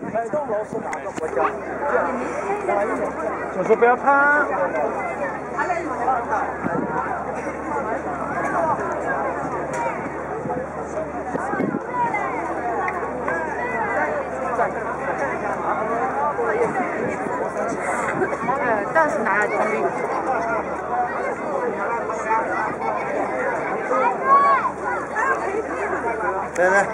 每栋楼是哪个国家？就是不要怕。但是拿了第一来。来来。